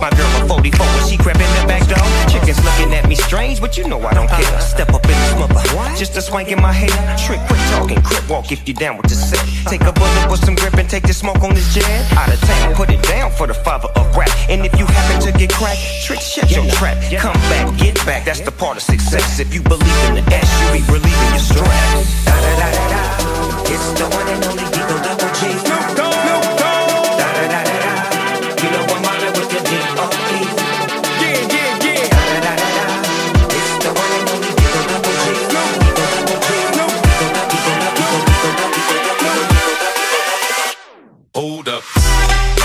My girl a 44 when she crept in the back door. Chickens looking at me strange, but you know I don't care. Uh-huh. Step up in this mother, just a swank in my hair. Trick, quit talking, crip walk if you down with the set. Take a bullet with some grip and take the smoke on this jet. Out of town, put it down for the father of rap. And if you happen to get cracked, trick, shut your trap. Come back, get back, that's the part of success. If you believe in the S, you be Hold up.